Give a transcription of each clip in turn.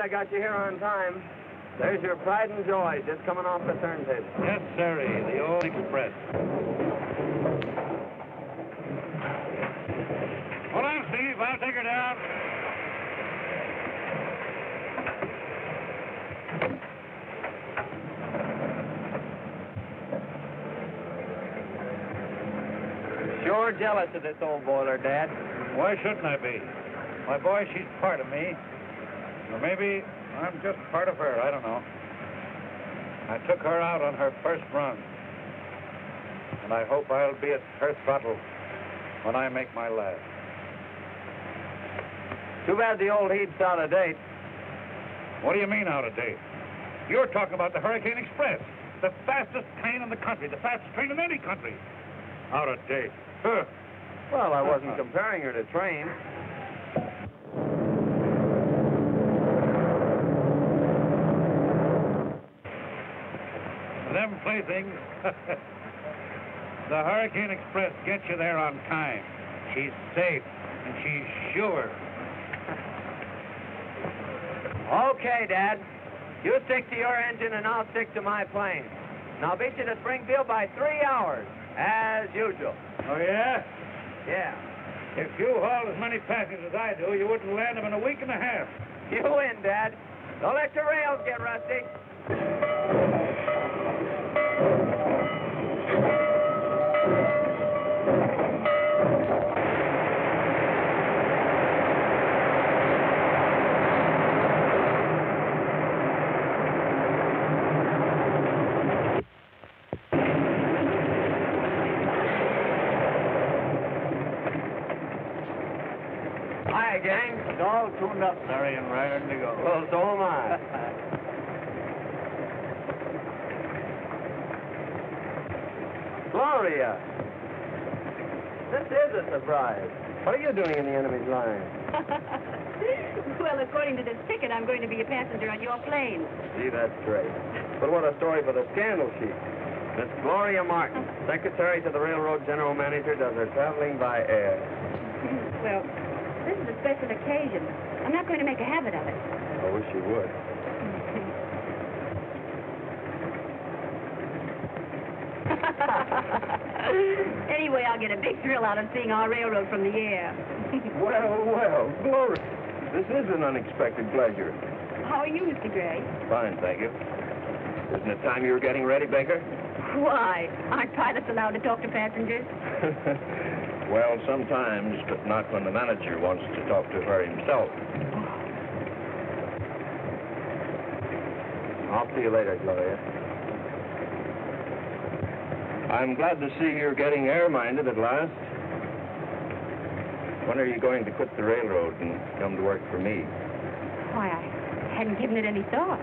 Well, Dad, I got you here on time. There's your pride and joy just coming off the turntable. Yes, sirree, the old express. Hold on, Steve. I'll take her down. Sure jealous of this old boiler, Dad. Why shouldn't I be? My boy, she's part of me. Or maybe I'm just part of her. I don't know. I took her out on her first run. And I hope I'll be at her throttle when I make my last. Too bad the old heat's out of date. What do you mean out of date? You're talking about the Hurricane Express, the fastest train in the country, the fastest train in any country. Out of date. Huh. Well, I wasn't comparing her to trains. Playthings. the Hurricane Express gets you there on time. She's safe, and she's sure. Okay, Dad. You stick to your engine and I'll stick to my plane. And I'll beat you to Springfield by three hours, as usual. Oh, yeah? Yeah. If you hauled as many passengers as I do, you wouldn't land them in a week and a half. You win, Dad. Don't let your rails get rusty. Hi, gang. It's all tuned up, Larry, and raring to go. Well, so am I. Gloria. What are you doing in the enemy's line? well, according to this ticket, I'm going to be a passenger on your plane. Gee, that's great. But what a story for the scandal sheet. Miss Gloria Martin, secretary to the railroad general manager, does her traveling by air. well, this is a special occasion. I'm not going to make a habit of it. I wish you would. Anyway, I'll get a big thrill out of seeing our railroad from the air. Well, well, Gloria. This is an unexpected pleasure. How are you, Mr. Gray? Fine, thank you. Isn't it time you were getting ready, Baker? Why? Aren't pilots allowed to talk to passengers? well, sometimes, but not when the manager wants to talk to her himself. Oh. I'll see you later, Gloria. I'm glad to see you're getting air-minded at last. When are you going to quit the railroad and come to work for me? Why, I hadn't given it any thought.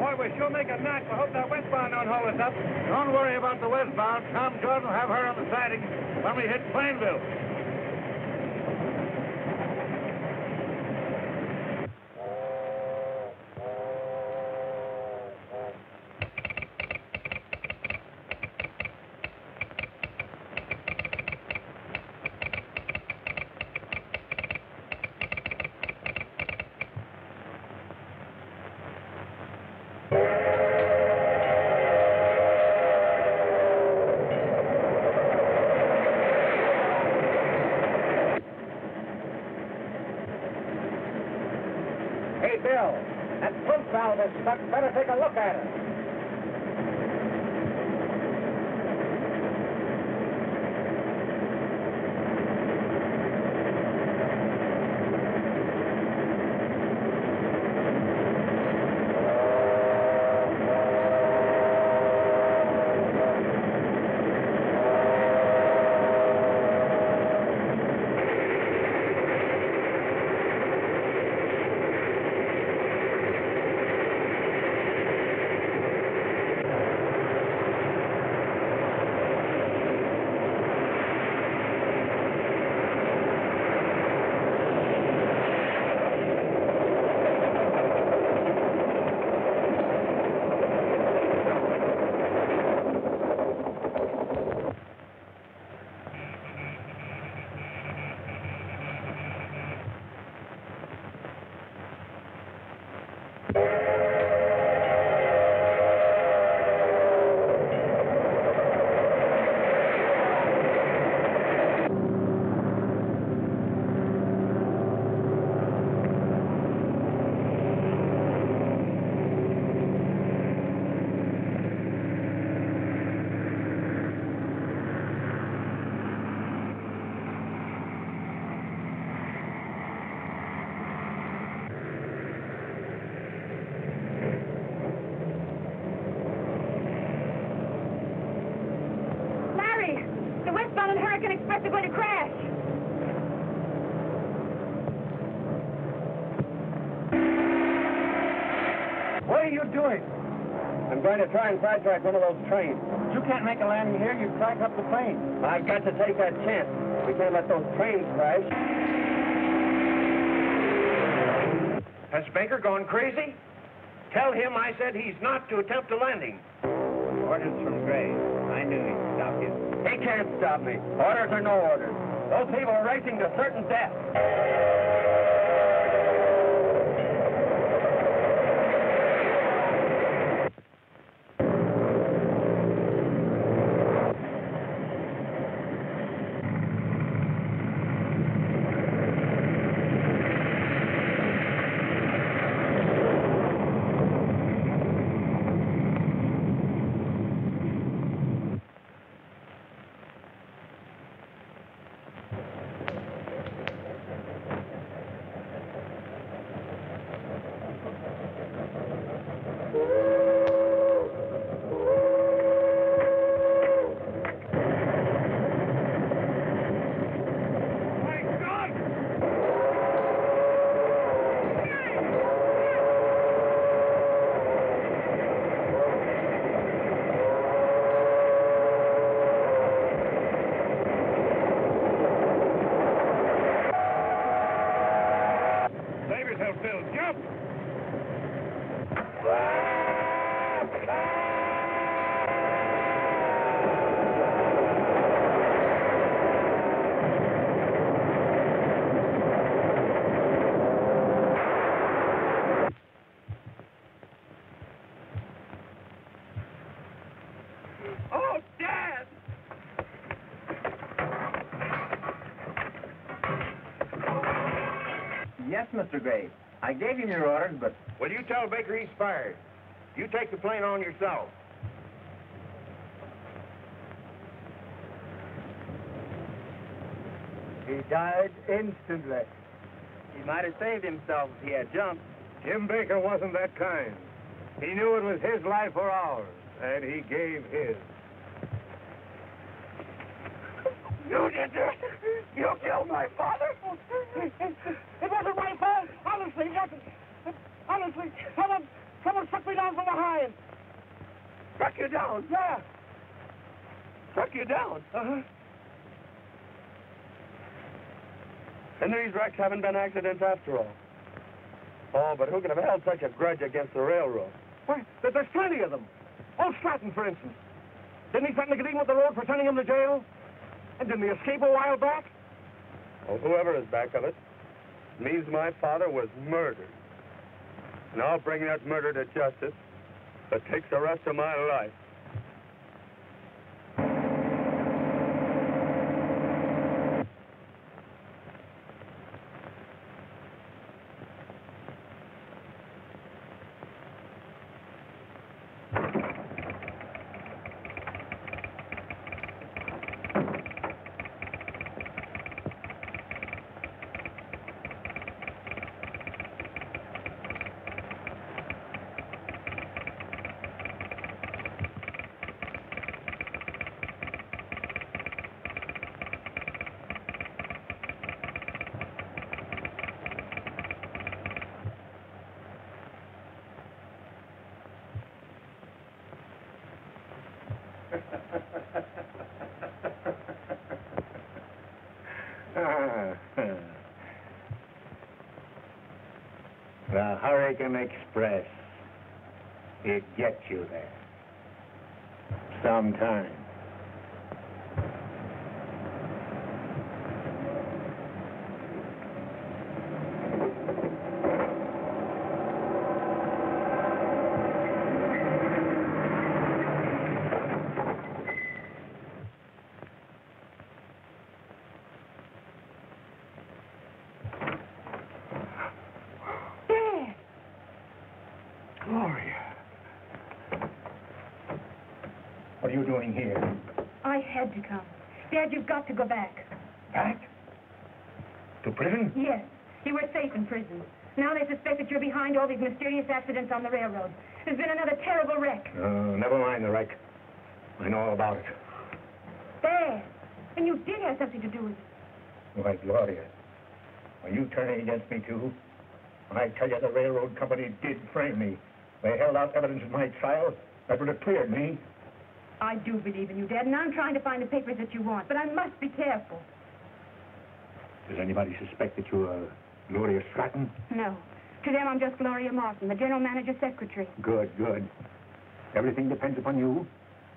Boy, we sure make a knack. I hope that westbound don't hold us up. Don't worry about the westbound. Tom Jordan will have her on the siding when we hit Plainville. To try and sidetrack one of those trains. You can't make a landing here. You crack up the plane. I've got to take that chance. We can't let those trains crash. Has Baker gone crazy? Tell him I said he's not to attempt a landing. Orders from Gray. I knew he'd stop you. He can't stop me. Orders or no orders. Those people are racing to certain death. Save yourself, Bill. Jump! Oh, Dad! Yes, Mr. Graves. I gave him your orders, but... Well, you tell Baker he's fired. You take the plane on yourself. He died instantly. He might have saved himself if he had jumped. Jim Baker wasn't that kind. He knew it was his life or ours, and he gave his. You did this! You killed my father! It wasn't my fault. Honestly, wasn't. Honestly, someone, someone struck me down from behind. Struck you down! Yeah. Struck you down? Uh-huh. And these wrecks haven't been accidents after all. Oh, but who could have held such a grudge against the railroad? Why, there's plenty of them. Old Stratton, for instance. Didn't he threaten to get even with the road for sending him to jail? And didn't he escape a while back? Well, whoever is back of it means my father was murdered. And I'll bring that murder to justice it takes the rest of my life. The Hurricane Express. It gets you there. Sometime. Dad! Gloria. What are you doing here? I had to come. Dad, you've got to go back. Back? To prison? Yes. You were safe in prison. Now they suspect that you're behind all these mysterious accidents on the railroad. There's been another terrible wreck. Uh, never mind the wreck. I know all about it. Dad, And you did have something to do with it. Why, Gloria, are you turning against me, too? When I tell you, the railroad company did frame me. They held out evidence in my trial that would have cleared me. I do believe in you, Dad, and I'm trying to find the papers that you want, but I must be careful. Does anybody suspect that you are uh, Gloria Stratton? No. To them, I'm just Gloria Martin, the general manager's secretary. Good, good. Everything depends upon you.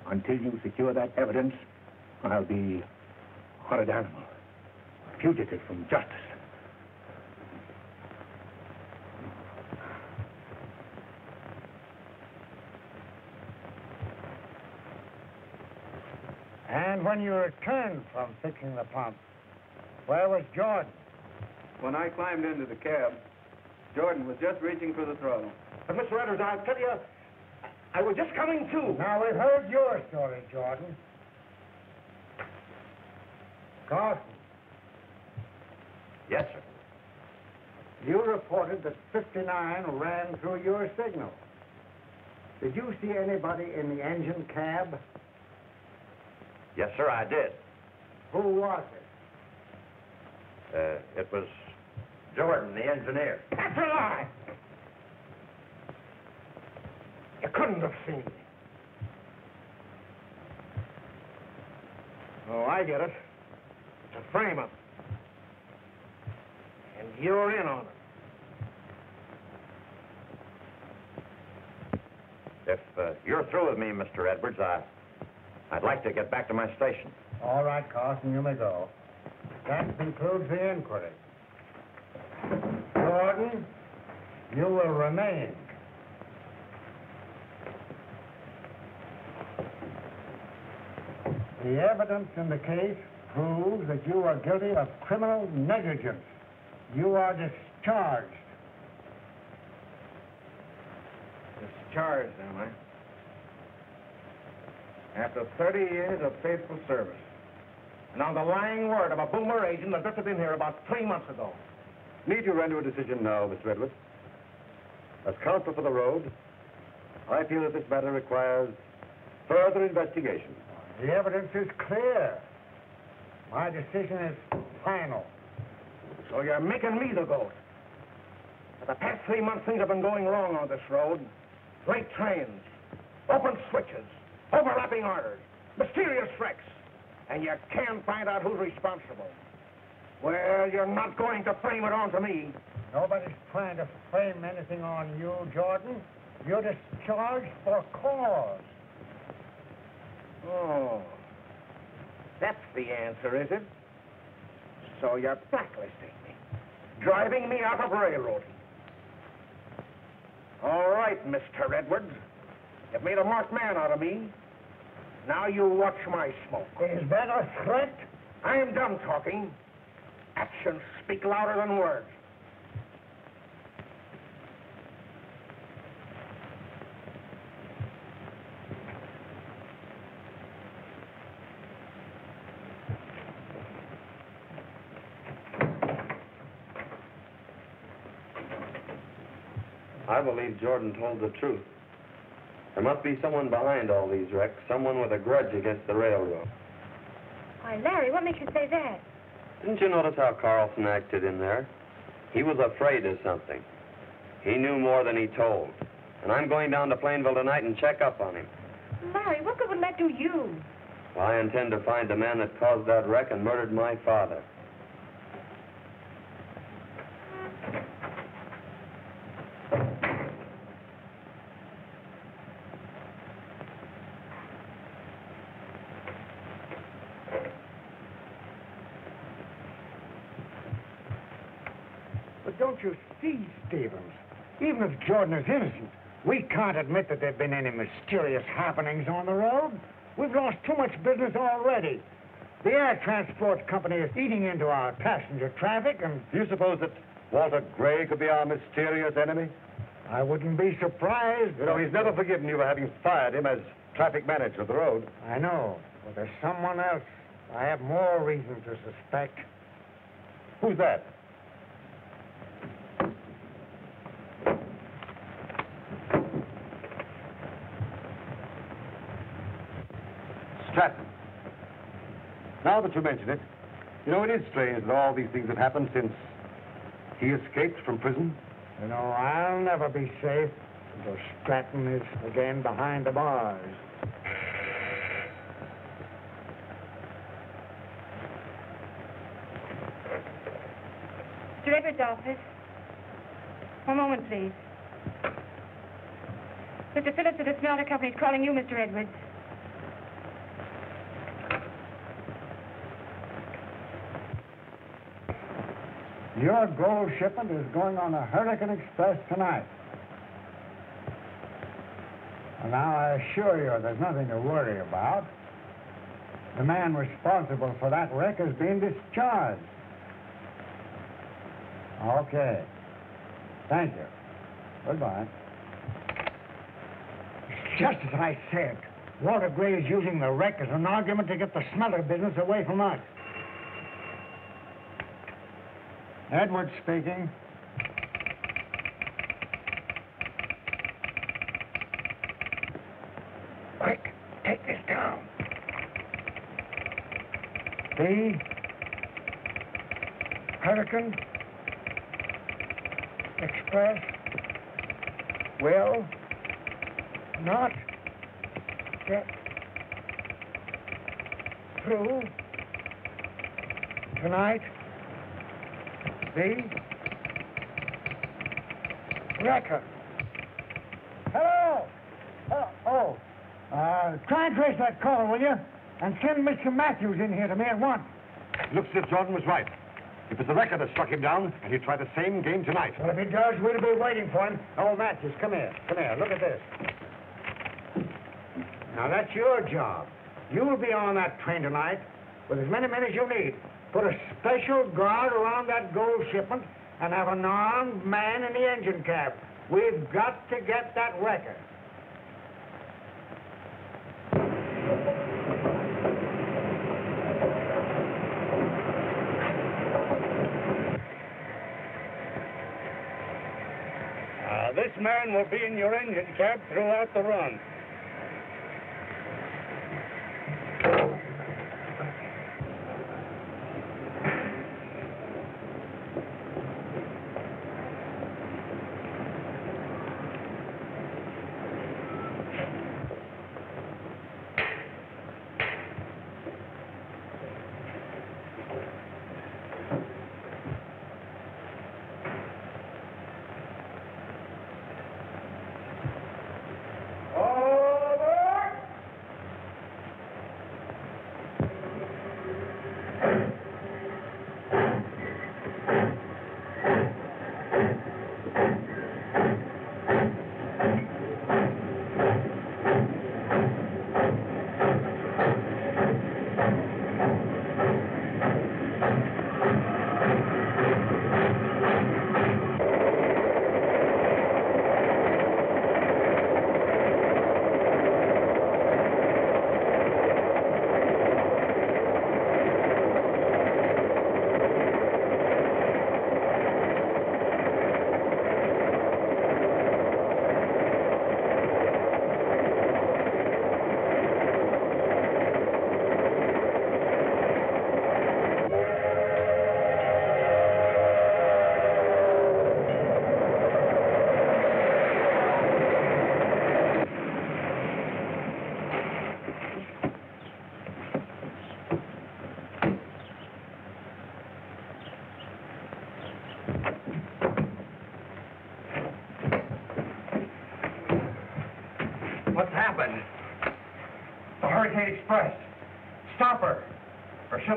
Until you secure that evidence, I'll be a horrid animal, a fugitive from justice. And when you returned from fixing the pump, where was Jordan? When I climbed into the cab, Jordan was just reaching for the throttle. But, Mr. Edwards, I'll tell you, I was just coming to. Now, we've heard your story, Jordan. Carson, Yes, sir. you reported that 59 ran through your signal. Did you see anybody in the engine cab? Yes, sir, I did. Who was it? Uh, it was Jordan, the engineer. That's a lie. You couldn't have seen me. Oh, I get it. It's a frame-up. And you're in on it. If uh, you're through with me, Mr. Edwards, I, I'd like to get back to my station. All right, Carson, you may go. That concludes the inquiry. Jordan, you will remain. The evidence in the case proves that you are guilty of criminal negligence. You are discharged. Discharged, am I? After 30 years of faithful service. And on the lying word of a boomer agent that drifted in here about three months ago. Need you render a decision now, Mr. Edwards? As counsel for the road, I feel that this matter requires further investigation. The evidence is clear. My decision is final. So you're making me the goat. For the past three months, things have been going wrong on this road. Late trains, open switches, overlapping orders, mysterious wrecks. And you can't find out who's responsible. Well, you're not going to frame it onto me. Nobody's trying to frame anything on you, Jordan. You're discharged for cause. Oh. That's the answer, is it? So you're blacklisting me. Driving me out of railroading. All right, Mr. Edwards. You've made a marked man out of me. Now you watch my smoke. Is that a threat? I'm done talking. Actions speak louder than words. I believe Jordan told the truth. There must be someone behind all these wrecks, someone with a grudge against the railroad. Why, Larry, what makes you say that? Didn't you notice how Carlson acted in there? He was afraid of something. He knew more than he told. And I'm going down to Plainville tonight and check up on him. Larry, what good would that do you? Well, I intend to find the man that caused that wreck and murdered my father. But don't you see, Stevens? Even if Jordan is innocent, we can't admit that there have been any mysterious happenings on the road. We've lost too much business already. The air transport company is eating into our passenger traffic, and Do you suppose that Walter Gray could be our mysterious enemy? I wouldn't be surprised. You know, he's never forgiven you for having fired him as traffic manager of the road. I know, but there's someone else I have more reason to suspect. Who's that? Stratton. Now that you mention it, you know, it is strange that all these things have happened since he escaped from prison. You know, I'll never be safe until Stratton is again behind the bars. Mr. Edwards' office. One moment, please. Mr. Phillips of the Smelter Company is calling you, Mr. Edwards. Your gold shipment is going on the Hurricane Express tonight. And now I assure you there's nothing to worry about. The man responsible for that wreck has been discharged. Okay. Thank you. Goodbye. Just as I said, Walter Gray is using the wreck as an argument to get the smelter business away from us. Edwards speaking. Quick, take this down. The Hurricane Express will not get through tonight. The wrecker. Hello. Oh, oh. Uh, try and trace that call, will you? And send Mr. Matthews in here to me at once. Looks as if Jordan was right. It was the wrecker that struck him down, and he tried the same game tonight. Well, if he does, we'll be waiting for him. Oh, Matthews, come here. Come here. Look at this. Now, that's your job. You'll be on that train tonight with as many men as you need. Put a special guard around that gold shipment and have an armed man in the engine cab. We've got to get that wrecker. Uh, this man will be in your engine cab throughout the run.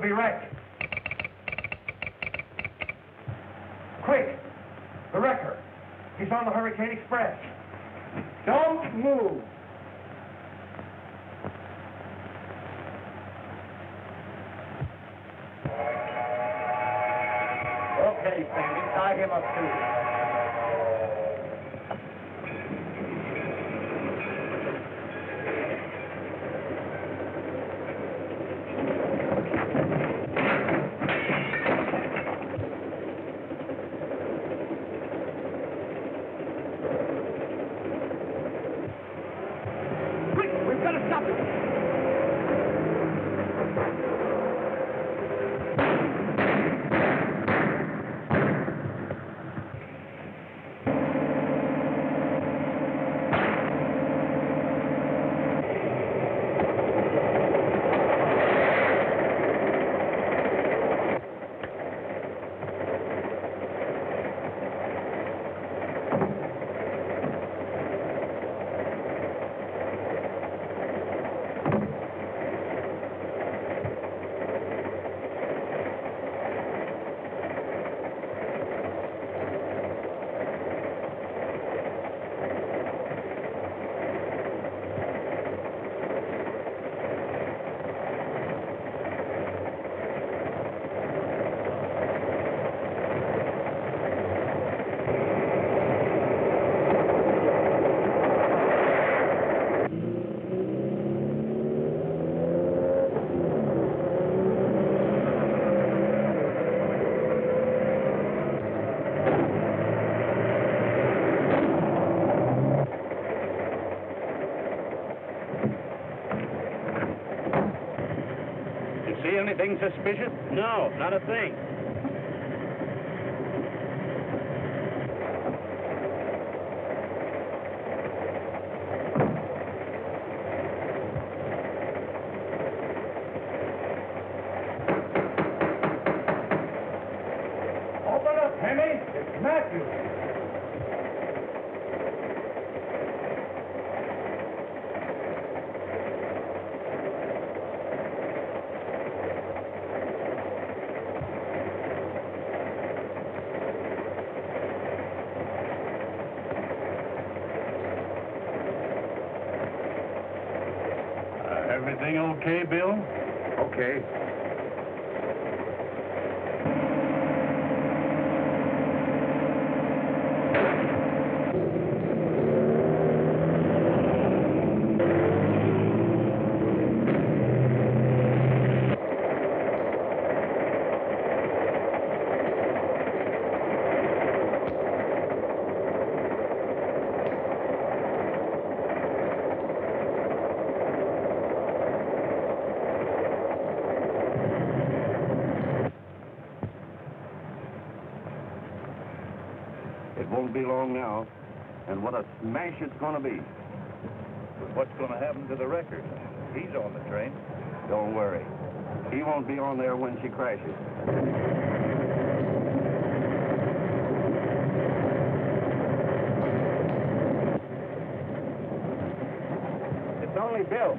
Be wrecked. Quick! The wrecker. He's on the Hurricane Express. Don't move. Okay, Sandy, tie him up too. Quick, we've got to stop him. see anything suspicious? No, not a thing. Open up, Henny. It's Matthew. Uh, everything okay, Bill? Okay. It now. And what a smash it's gonna be. What's going to happen to the wrecker? He's on the train. Don't worry. He won't be on there when she crashes. It's only Bill.